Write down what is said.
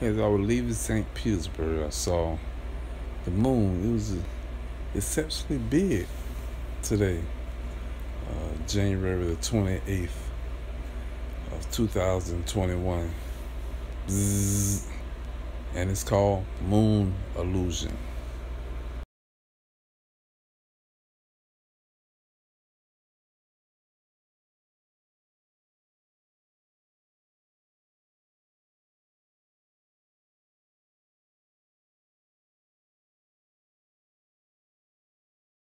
As I was leaving St. Petersburg, I saw the moon. It was exceptionally big today, uh, January the 28th of 2021. Bzzz. And it's called Moon Illusion.